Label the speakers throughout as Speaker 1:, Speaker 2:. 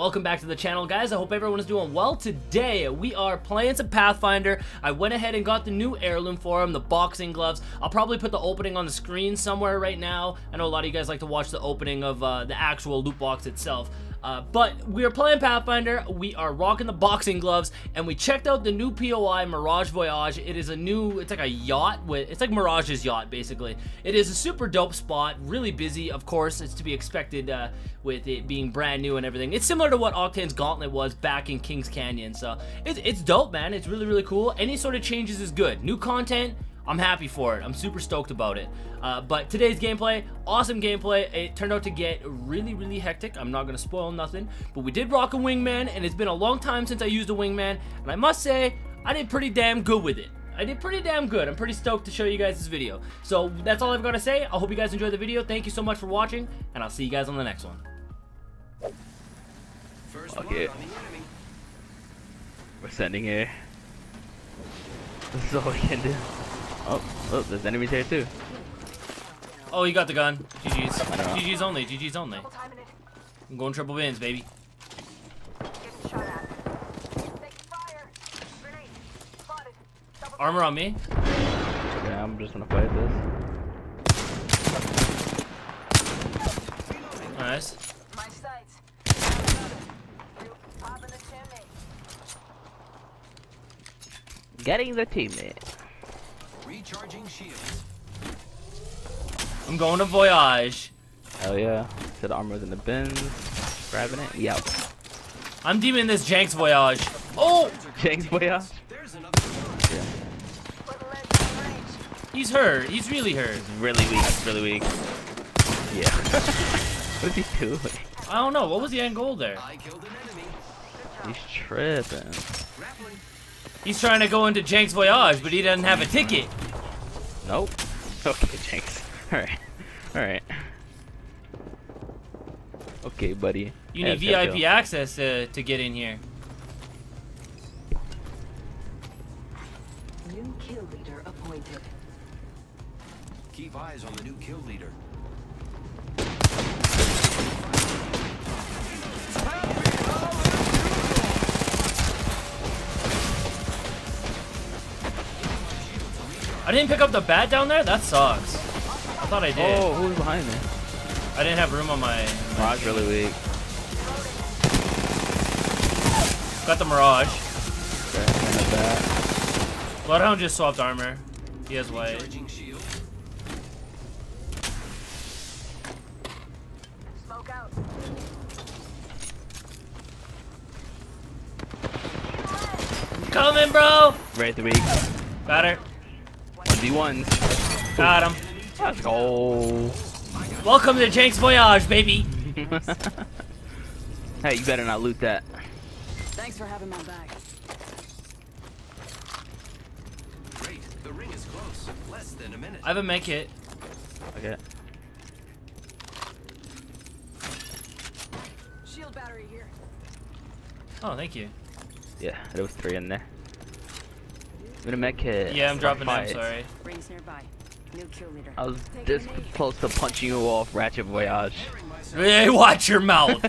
Speaker 1: Welcome back to the channel, guys. I hope everyone is doing well. Today, we are playing some Pathfinder. I went ahead and got the new heirloom for him, the boxing gloves. I'll probably put the opening on the screen somewhere right now. I know a lot of you guys like to watch the opening of uh, the actual loot box itself. Uh, but we are playing Pathfinder, we are rocking the boxing gloves, and we checked out the new POI Mirage Voyage. It is a new, it's like a yacht, with it's like Mirage's yacht, basically. It is a super dope spot, really busy, of course, it's to be expected uh, with it being brand new and everything. It's similar to what Octane's Gauntlet was back in King's Canyon, so it's, it's dope, man. It's really, really cool. Any sort of changes is good. New content, I'm happy for it. I'm super stoked about it. Uh, but today's gameplay, awesome gameplay. It turned out to get really, really hectic. I'm not going to spoil nothing. But we did rock a wingman, and it's been a long time since I used a wingman. And I must say, I did pretty damn good with it. I did pretty damn good. I'm pretty stoked to show you guys this video. So that's all I've got to say. I hope you guys enjoyed the video. Thank you so much for watching, and I'll see you guys on the next one.
Speaker 2: First Fuck it. We're sending it. This is all we can do. Oh, oh, there's enemies here too.
Speaker 1: Oh, you got the gun. GG's. GG's only. GG's only. I'm going triple bins, baby. Armor on me.
Speaker 2: Yeah, I'm just gonna fight this.
Speaker 1: Nice.
Speaker 2: Getting the teammate.
Speaker 3: Recharging shields.
Speaker 1: I'm going to Voyage.
Speaker 2: Hell yeah. Said armor's in the bins. Grabbing it. Yep.
Speaker 1: I'm deeming this Jankz Voyage. Oh!
Speaker 2: Jankz Voyage?
Speaker 1: Yeah. He's hurt. He's really hurt. He's
Speaker 2: really weak. He's really weak. Yeah. what is he doing?
Speaker 1: I don't know. What was the end goal there?
Speaker 2: He's tripping.
Speaker 1: He's trying to go into Jankz Voyage, but he doesn't have a ticket.
Speaker 2: Nope. Okay, Jankz. Alright. Alright. Okay, buddy.
Speaker 1: You need VIP go. access to, to get in here.
Speaker 4: New kill leader appointed.
Speaker 3: Keep eyes on the new kill leader.
Speaker 1: I didn't pick up the bat down there? That sucks. I thought I did.
Speaker 2: Oh, who's behind me?
Speaker 1: I didn't have room on my...
Speaker 2: Mirage really weak.
Speaker 1: Got the Mirage.
Speaker 2: Okay,
Speaker 1: Bloodhound just swapped armor. He has white. Coming, bro!
Speaker 2: Right the weak.
Speaker 1: Got her.
Speaker 2: 1v1s.
Speaker 1: Got him.
Speaker 2: Let's go.
Speaker 1: Welcome to Jankz Voyage, baby.
Speaker 2: hey, you better not loot that.
Speaker 4: Thanks for having my back.
Speaker 3: Great. The ring is close. Less than a minute.
Speaker 1: I have a med kit.
Speaker 2: Okay.
Speaker 4: Shield battery here.
Speaker 1: Oh, thank you.
Speaker 2: Yeah, there was three in there. I'm gonna kit.
Speaker 1: Yeah, I'm dropping them, sorry.
Speaker 4: Rings nearby. New kill leader.
Speaker 2: I was this close to punching you off Ratchet Voyage.
Speaker 1: Hey, watch your mouth!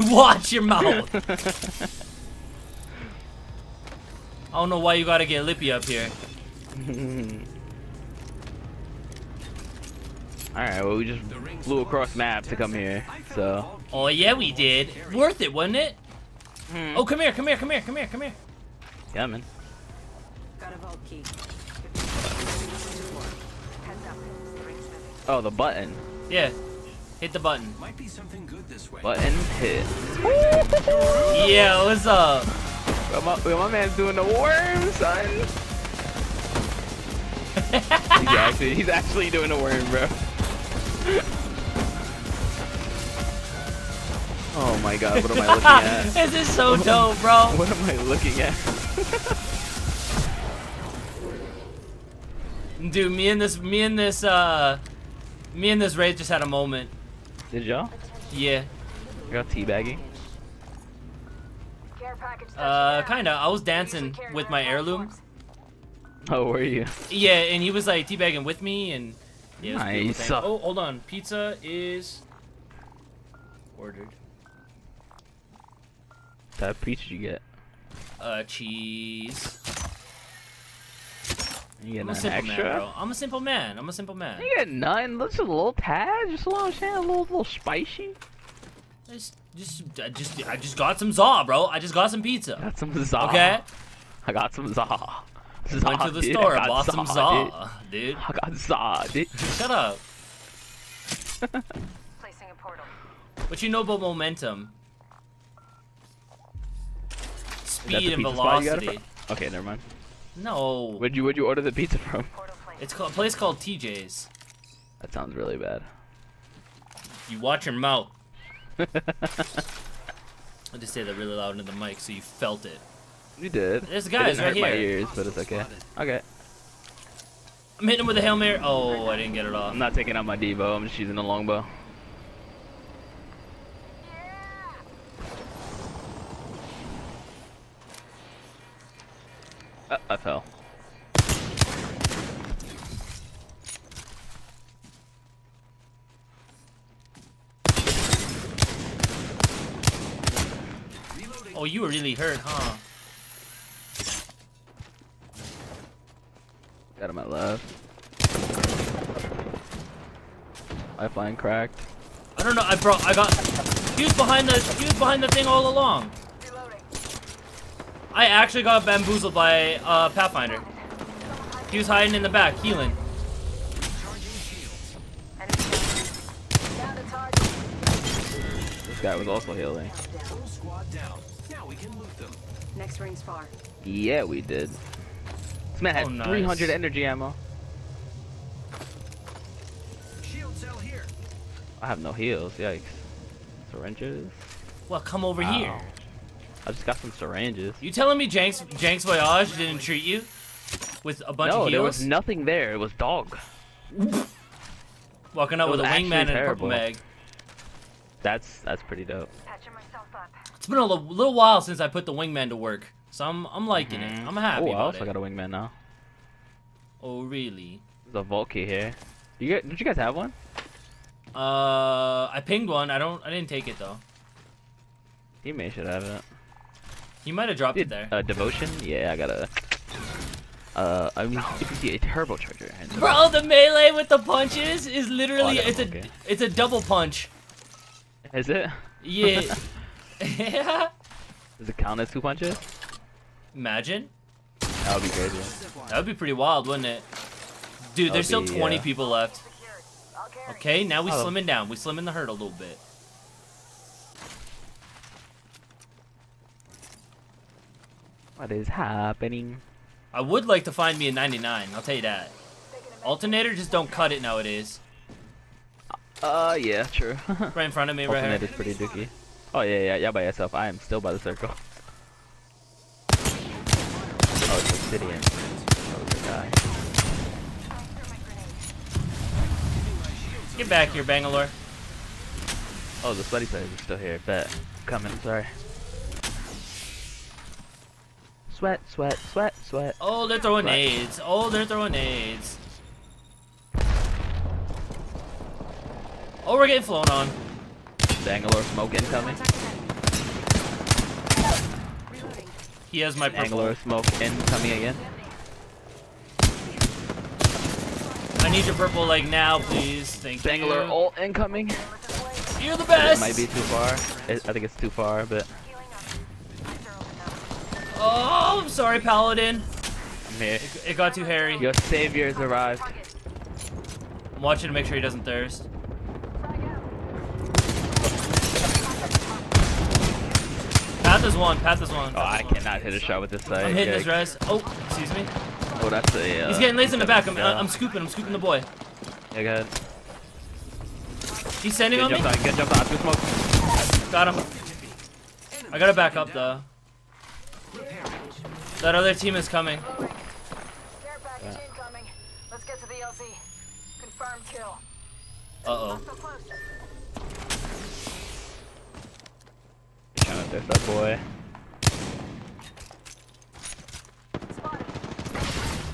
Speaker 1: watch your mouth! I don't know why you gotta get lippy up here.
Speaker 2: Alright, well we just flew across map to come here, so...
Speaker 1: Oh yeah we did. Worth it, wasn't it? Hmm. Oh, come here, come here, come here, come here, come here.
Speaker 2: Coming.
Speaker 4: Got a vault key.
Speaker 2: Oh, the button.
Speaker 1: Yeah. Hit the button.
Speaker 3: Might be something good this way.
Speaker 2: Button hit.
Speaker 1: yeah, what's up?
Speaker 2: Well, my, well, my man's doing the worm, son. he's actually he's actually doing the worm, bro. oh my god, what am I looking at?
Speaker 1: this is so dope, bro.
Speaker 2: What am I looking at?
Speaker 1: Dude, me and this, me and this, uh, me and this raid just had a moment.
Speaker 2: Did y'all?
Speaker 1: Yeah.
Speaker 2: You got teabagging?
Speaker 1: Uh, kinda. I was dancing with my heirloom.
Speaker 2: Oh, were you?
Speaker 1: Yeah, and he was like teabagging with me, and
Speaker 2: yeah. Nice.
Speaker 1: Oh, hold on. Pizza is ordered.
Speaker 2: type of pizza you get?
Speaker 1: Uh, cheese.
Speaker 2: You get
Speaker 1: I'm a simple
Speaker 2: extra?
Speaker 1: man, bro. I'm a simple man. I'm a simple man.
Speaker 2: You get none. That's just a little tad, just a little, a little, little spicy.
Speaker 1: Just, just, I just, I just got some za, bro. I just got some pizza.
Speaker 2: Got some za.
Speaker 1: Okay.
Speaker 2: I got some za. za
Speaker 1: Went to the
Speaker 2: dude.
Speaker 1: store,
Speaker 2: I got
Speaker 1: bought some
Speaker 2: za,
Speaker 1: za, dude.
Speaker 2: dude. I got za, dude.
Speaker 1: Shut up.
Speaker 4: Placing a portal.
Speaker 1: What you know about momentum?
Speaker 2: Is that the
Speaker 1: Speed and
Speaker 2: pizza spot you got it
Speaker 1: velocity.
Speaker 2: Okay, never mind.
Speaker 1: No.
Speaker 2: Where'd you, where'd you order the pizza from?
Speaker 1: It's called, a place called TJ's.
Speaker 2: That sounds really bad.
Speaker 1: You watch your mouth. I just say that really loud into the mic so you felt it.
Speaker 2: You did.
Speaker 1: There's
Speaker 2: It
Speaker 1: guys right
Speaker 2: hurt my
Speaker 1: here.
Speaker 2: ears, but it's okay. Okay.
Speaker 1: I'm hitting him with a Hail Mary. Oh, I didn't get it off.
Speaker 2: I'm not taking out my Devo. I'm just using the longbow. Uh, I fell.
Speaker 1: Oh, you were really hurt, huh?
Speaker 2: Got him at left. Lifeline cracked.
Speaker 1: I don't know. I brought. I got. He was behind the. He was behind the thing all along.
Speaker 4: Reloading.
Speaker 1: I actually got bamboozled by uh, Pathfinder. He was hiding in the back, healing.
Speaker 3: Charging shields.
Speaker 4: Enemy down. Down to target.
Speaker 2: This guy was also healing.
Speaker 3: Full squad down. Now we can loot them.
Speaker 4: Next ring's far.
Speaker 2: Yeah, we did. This man had
Speaker 1: Oh, nice.
Speaker 2: 300 energy ammo.
Speaker 3: Shield cell here.
Speaker 2: I have no heals. Yikes. Syringes.
Speaker 1: Well, come over
Speaker 2: Wow.
Speaker 1: here.
Speaker 2: I just got some syringes.
Speaker 1: You telling me Jankz Jankz Voyage didn't treat you with a bunch
Speaker 2: no,
Speaker 1: of
Speaker 2: there was nothing there. It was dog.
Speaker 1: Walking out
Speaker 2: it
Speaker 1: with a wingman and a purple
Speaker 2: terrible.
Speaker 1: mag.
Speaker 2: That's that's pretty dope.
Speaker 4: Patching myself up.
Speaker 1: It's been a little while since I put the wingman to work, so I'm I'm liking it. I'm happy
Speaker 2: oh, I also
Speaker 1: it.
Speaker 2: got a wingman now.
Speaker 1: Oh really?
Speaker 2: There's a vault key here. You get, did you guys have one?
Speaker 1: Uh, I pinged one. I don't. I didn't take it though.
Speaker 2: Teammate should have it.
Speaker 1: He might have dropped it there.
Speaker 2: uh, devotion? Yeah, I got a. Uh, I mean, you can see a turbocharger. and-
Speaker 1: Bro, the melee with the punches is literally
Speaker 2: Oh,
Speaker 1: it's a
Speaker 2: okay.
Speaker 1: it's a double punch.
Speaker 2: Is it?
Speaker 1: Yeah. yeah.
Speaker 2: Does it count as two punches?
Speaker 1: Imagine.
Speaker 2: That would be crazy.
Speaker 1: That would be pretty wild, wouldn't it? Dude,
Speaker 2: That
Speaker 1: there's still 20
Speaker 2: uh,
Speaker 1: people left.
Speaker 4: Secured. I'll carry.
Speaker 1: Okay, now we
Speaker 2: Oh.
Speaker 1: slimming down. We slimming the hurt a little bit.
Speaker 2: What is happening?
Speaker 1: I would like to find me a 99. I'll tell you that. Alternator just don't cut it nowadays.
Speaker 2: Uh, yeah, true.
Speaker 1: Right in front of me, right here.
Speaker 2: is pretty dookie. Oh yeah, yeah, yeah, by yourself. I am still by the circle. Oh, it's obsidian. Oh, good guy.
Speaker 1: Get back here, Bangalore.
Speaker 2: Oh, the sweaty players are still here. Bet. Coming, sorry. Sweat, sweat, sweat, sweat.
Speaker 1: Oh, they're throwing
Speaker 2: Right.
Speaker 1: nades. Oh, they're throwing nades. Oh, we're getting flown on.
Speaker 2: Bangalore smoke incoming.
Speaker 4: Reloading.
Speaker 1: He has my purple.
Speaker 2: Bangalore smoke incoming again.
Speaker 1: I need your purple like now, please. Thank
Speaker 2: Bangalore
Speaker 1: you.
Speaker 2: ult incoming.
Speaker 1: You're the best.
Speaker 2: It
Speaker 1: best.
Speaker 2: might be too far. It, I think it's too far, but
Speaker 1: Oh, I'm sorry, Paladin.
Speaker 2: I'm here.
Speaker 1: It got too hairy.
Speaker 2: Your saviors arrived.
Speaker 1: I'm watching to make sure he doesn't thirst. Path is one. Path is one.
Speaker 2: Oh, I cannot hit a shot with this side.
Speaker 1: I'm hitting his res. Oh, excuse me.
Speaker 2: Oh, that's a. Uh,
Speaker 1: He's getting lazy in the back. I'm. I'm scooping. I'm scooping the boy.
Speaker 2: Yeah, go ahead.
Speaker 1: He's sending
Speaker 2: Good
Speaker 1: on me.
Speaker 2: good jump. Good smoke.
Speaker 1: Got him. I gotta back up though. That other team is coming.
Speaker 4: Care package incoming. Let's get to the LZ. Confirmed kill.
Speaker 1: Uh oh.
Speaker 2: Trying to thirst that boy.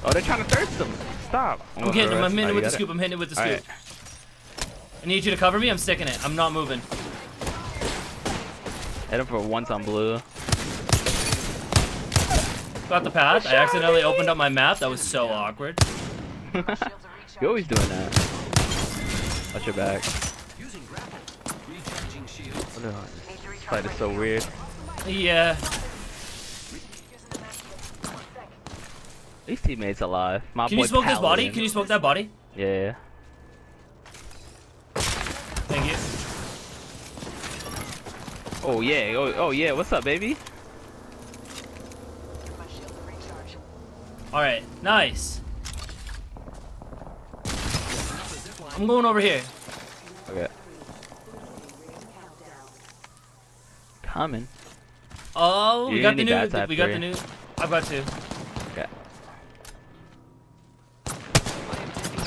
Speaker 2: Oh, they're trying to thirst them. Stop.
Speaker 1: I'm getting him. I'm hitting
Speaker 2: Oh,
Speaker 1: with the
Speaker 2: got
Speaker 1: scoop. I'm hitting it with the scoop.
Speaker 2: Alright.
Speaker 1: I need you to cover me. I'm sticking it. I'm not moving.
Speaker 2: Hit him for once on blue.
Speaker 1: Got the path. I accidentally opened up my map. That was so awkward.
Speaker 4: Shields are.
Speaker 2: You're always doing that. Watch your back.
Speaker 3: Using grapple. Recharging shields.
Speaker 2: Oh, no, This fight is so weird.
Speaker 1: Yeah.
Speaker 4: Using the med kit. One sec.
Speaker 2: These teammates alive. My
Speaker 1: Can
Speaker 2: boy
Speaker 1: you smoke this body? Can you smoke that body?
Speaker 2: Yeah.
Speaker 1: Thank you.
Speaker 2: Oh yeah. Oh, oh yeah. What's up, baby?
Speaker 4: My shields are recharged.
Speaker 1: All right. Nice. I'm going over here.
Speaker 2: Okay. Coming.
Speaker 1: Oh, we
Speaker 2: You're
Speaker 1: got the
Speaker 2: need
Speaker 1: new.
Speaker 2: that
Speaker 1: We got the new. I've got two.
Speaker 2: Okay.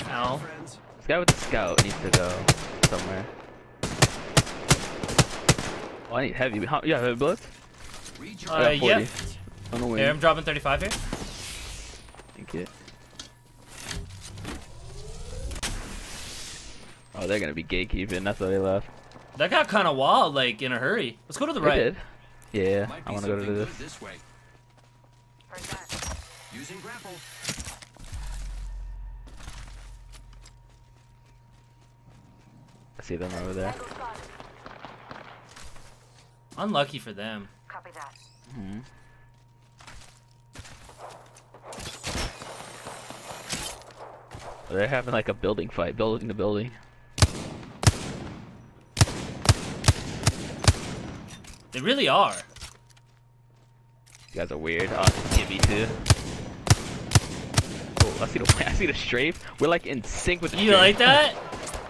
Speaker 1: Ow.
Speaker 2: This guy with the scout needs to go somewhere. Oh, I need heavy. How, yeah, heavy bullets.
Speaker 1: Uh,
Speaker 2: I got
Speaker 1: yeah.
Speaker 2: 40. On the wing.
Speaker 1: Here, I'm dropping 35 here.
Speaker 2: Thank you. Oh, they're gonna be gatekeeping. That's why they left.
Speaker 1: That got kind of wild, like in a hurry. Let's go to the
Speaker 2: They
Speaker 1: right.
Speaker 2: did. Yeah, I want to go to
Speaker 3: something
Speaker 2: this.
Speaker 3: this way. Using grapple.
Speaker 2: I see them over there.
Speaker 1: Unlucky for them.
Speaker 4: Copy that.
Speaker 2: hmm They're having like a building fight, building the building.
Speaker 1: They really are.
Speaker 2: You guys are weird. Oh, give me too. Oh, I see the I see the strafe. We're like in sync with the
Speaker 1: You
Speaker 2: strafe.
Speaker 1: like that?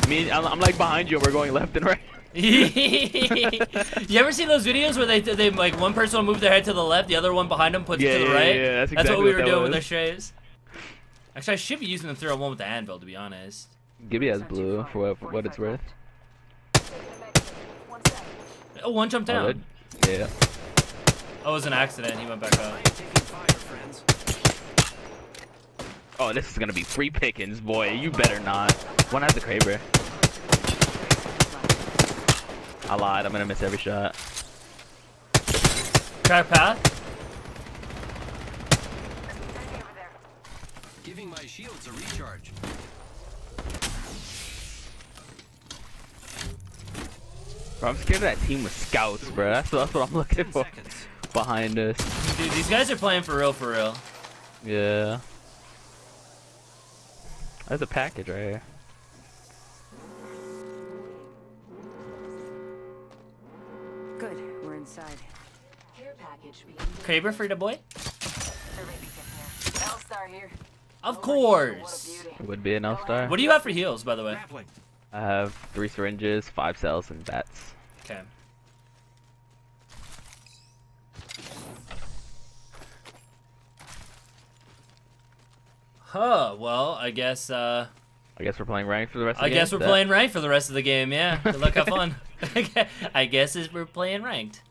Speaker 2: Me, I'm, I'm like behind you. and We're going left and right.
Speaker 1: you ever see those videos where they they like one person will move their head to the left, the other one behind them puts
Speaker 2: Yeah,
Speaker 1: it to the
Speaker 2: yeah,
Speaker 1: right?
Speaker 2: yeah, that's exactly what
Speaker 1: we
Speaker 2: what
Speaker 1: were doing with
Speaker 2: the
Speaker 1: our strays. Actually, I should be using the 301 with the anvil, to be honest.
Speaker 2: Gibby has blue for what, for what it's worth.
Speaker 4: Taking a med kit. One sec.
Speaker 1: Oh, one jump
Speaker 2: Oh,
Speaker 1: down.
Speaker 2: good. Yeah.
Speaker 1: Oh, it was an accident. He went back up.
Speaker 3: am taking fire, friends.
Speaker 2: Oh, this is gonna be free pickings, boy. You better not. One has the Kraber. I lied. I'm gonna miss every shot.
Speaker 1: Track path.
Speaker 4: Enemy over there.
Speaker 3: Giving my shields a recharge.
Speaker 2: Bro, I'm scared of that team with scouts, bro. That's, that's what I'm looking for behind us.
Speaker 1: Dude, these guys are playing for real, for real.
Speaker 2: Yeah. There's a package right here.
Speaker 5: Good, we're inside. Care package being
Speaker 1: Kraber for the boy?
Speaker 4: Survey beacon here.
Speaker 1: Of course.
Speaker 2: It would be an L-Star.
Speaker 1: What do you have for heals, by the way?
Speaker 2: I have three syringes, five cells, and bats.
Speaker 1: Okay. Huh, well, I guess, uh,
Speaker 2: I guess we're playing ranked for the rest of the
Speaker 1: I
Speaker 2: game.
Speaker 1: guess we're
Speaker 2: That-
Speaker 1: playing ranked for the rest of the game, yeah. Good luck, have fun. I guess we're playing ranked.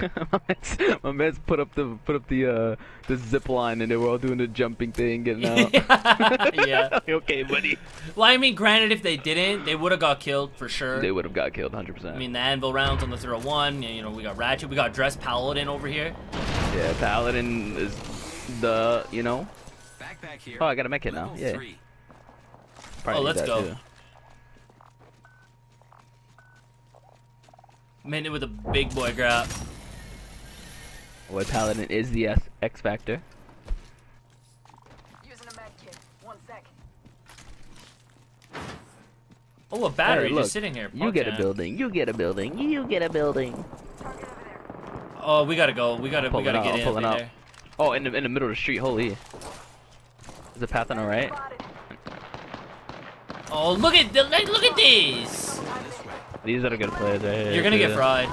Speaker 2: my, man's, my man's put up the put up the uh the zip line and they were all doing the jumping thing, getting out.
Speaker 1: yeah.
Speaker 2: okay, buddy.
Speaker 1: Well, I mean, granted, if they didn't, they would have got killed for sure.
Speaker 2: They would have got killed 100%.
Speaker 1: I mean, the anvil rounds on the 301, you know, we got Ratchet, we got Dress Paladin over here.
Speaker 2: yeah, Paladin is the, you know,
Speaker 3: Backpack here.
Speaker 2: Oh, I got a mech it now, yeah. Probably
Speaker 1: Oh, let's go.
Speaker 2: too.
Speaker 1: Man, it with a big boy grab.
Speaker 2: Well, Paladin is the S X Factor.
Speaker 4: Using a med kit. One sec.
Speaker 1: Oh, a battery
Speaker 2: Hey, look,
Speaker 1: just sitting here.
Speaker 2: You get a building. You get a building. You get a building.
Speaker 4: Target over there.
Speaker 1: Oh, we gotta go. We gotta, we gotta
Speaker 2: up,
Speaker 1: get in
Speaker 2: pulling up.
Speaker 1: there.
Speaker 2: Oh, in the in the middle of the street. Holy. There's a path on the right.
Speaker 1: Oh, look at the, look at these.
Speaker 2: These are the good players right here.
Speaker 1: You're gonna get fried.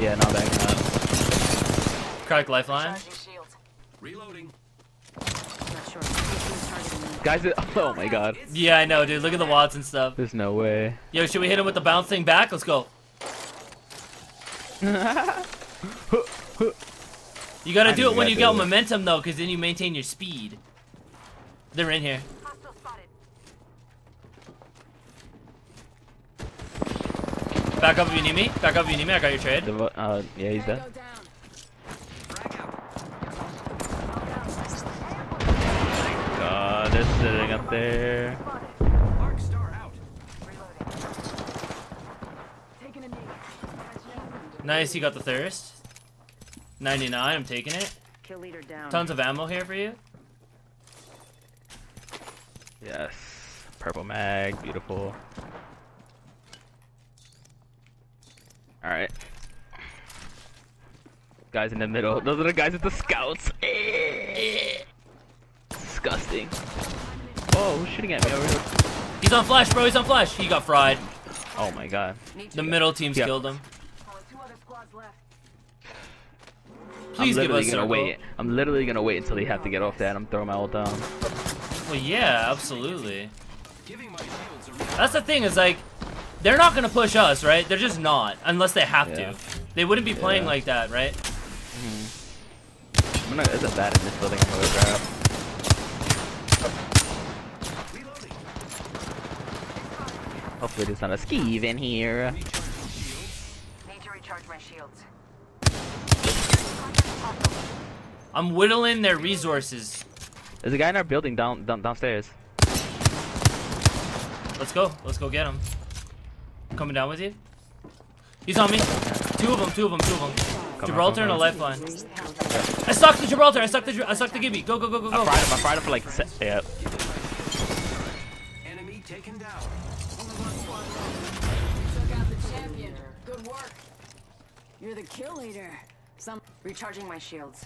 Speaker 2: Yeah, not backing up.
Speaker 1: Crack lifeline.
Speaker 3: Reloading.
Speaker 5: sure. Who's targeting me?
Speaker 2: Guys, oh my god.
Speaker 1: Yeah, I know, dude. Look at the wads and stuff.
Speaker 2: There's no way.
Speaker 1: Yo, should we hit him with the bouncing back? Let's go. You gotta
Speaker 2: I
Speaker 1: do it when
Speaker 2: you
Speaker 1: you
Speaker 2: had
Speaker 1: got momentum though, because then you maintain your speed. They're in here. Back up if you need me. Back up if you need me. I got your trade.
Speaker 2: The uh, yeah, he's dead.
Speaker 3: Frag out.
Speaker 2: Just sitting up there.
Speaker 3: Arc star out.
Speaker 4: Taking a knee.
Speaker 1: Nice, you got the thirst. 99, I'm taking it.
Speaker 5: Kill leader down.
Speaker 1: Tons of ammo here for you.
Speaker 2: Yes. Purple mag, beautiful. Alright. Guys in the middle. Those are the guys with the scouts. Disgusting. Oh, who's shooting at me over here?
Speaker 1: He's on flash, bro. He's on flash. He got fried.
Speaker 2: Oh my god.
Speaker 5: Need to
Speaker 1: The middle team's
Speaker 2: Yeah.
Speaker 1: killed him.
Speaker 4: Only two other squads left.
Speaker 1: Please
Speaker 2: I'm
Speaker 1: give
Speaker 2: literally
Speaker 1: us
Speaker 2: gonna
Speaker 1: circle.
Speaker 2: wait. I'm literally gonna wait until they have to get off that. I'm throwing my ult down.
Speaker 1: Well, yeah, absolutely.
Speaker 3: Giving my shields a re-
Speaker 1: That's the thing is like, they're not gonna push us, right? They're just not, unless they have
Speaker 2: Yeah.
Speaker 1: to. They wouldn't be playing
Speaker 2: Yeah.
Speaker 1: like that, right? Mm-hmm.
Speaker 2: I'm gonna. There's a bat in this building. I'm gonna grab. Hopefully there's not a skeeve in here.
Speaker 5: Need to recharge my shields.
Speaker 1: I'm whittling their resources.
Speaker 2: There's a guy in our building down, down downstairs.
Speaker 1: Let's go. Let's go get him. Coming down with you. He's on me. Two of them. Two of them. Two of them.
Speaker 2: Come
Speaker 1: Gibraltar
Speaker 2: come
Speaker 1: and a lifeline. I sucked the Gibraltar. I sucked the. I sucked the Gibby. Go go go go go.
Speaker 2: I fried him. I fried him for like. Yeah.
Speaker 5: You're the kill leader. Some recharging my shields.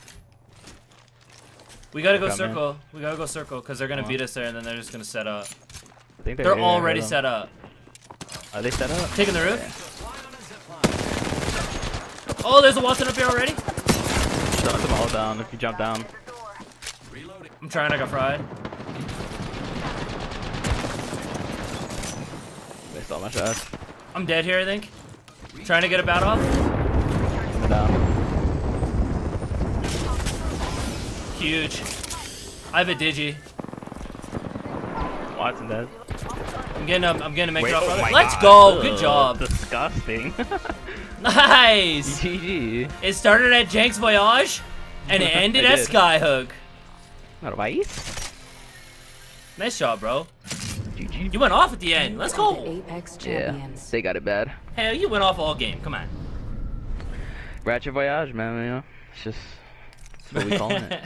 Speaker 1: We gotta go
Speaker 2: Coming.
Speaker 1: circle. We gotta go circle because they're gonna
Speaker 2: Come on.
Speaker 1: beat us there and then they're just gonna set up.
Speaker 2: I think
Speaker 1: They're
Speaker 2: here,
Speaker 1: already
Speaker 2: hold on.
Speaker 1: set up.
Speaker 2: Are they set up?
Speaker 1: Taking the roof.
Speaker 3: Fly on a zip line.
Speaker 1: Oh, there's a Wattson up here already.
Speaker 2: Shut them all down if you jump down.
Speaker 1: I'm trying. I got fried.
Speaker 2: Missed all my shots.
Speaker 1: I'm dead here. I think. Trying to get a bat off.
Speaker 2: I'm down.
Speaker 1: Huge. I have a digi.
Speaker 2: Wattson dead.
Speaker 1: I'm getting up. I'm getting to make it
Speaker 2: Wait,
Speaker 1: off.
Speaker 2: oh
Speaker 1: Let's
Speaker 2: God.
Speaker 1: go.
Speaker 2: Ugh,
Speaker 1: Good job.
Speaker 2: Disgusting.
Speaker 1: Nice.
Speaker 2: GG.
Speaker 1: It started at Jankz Voyage, and it ended
Speaker 2: I
Speaker 1: at. Skyhook.
Speaker 2: Not ice.
Speaker 1: Nice job, bro.
Speaker 2: GG.
Speaker 1: You went off at the end. Let's go.
Speaker 5: Apex
Speaker 2: Yeah, they got it bad.
Speaker 1: Hell, you went off all game. Come on.
Speaker 2: Ratchet Voyage, man. You know, it's just that's what we calling it.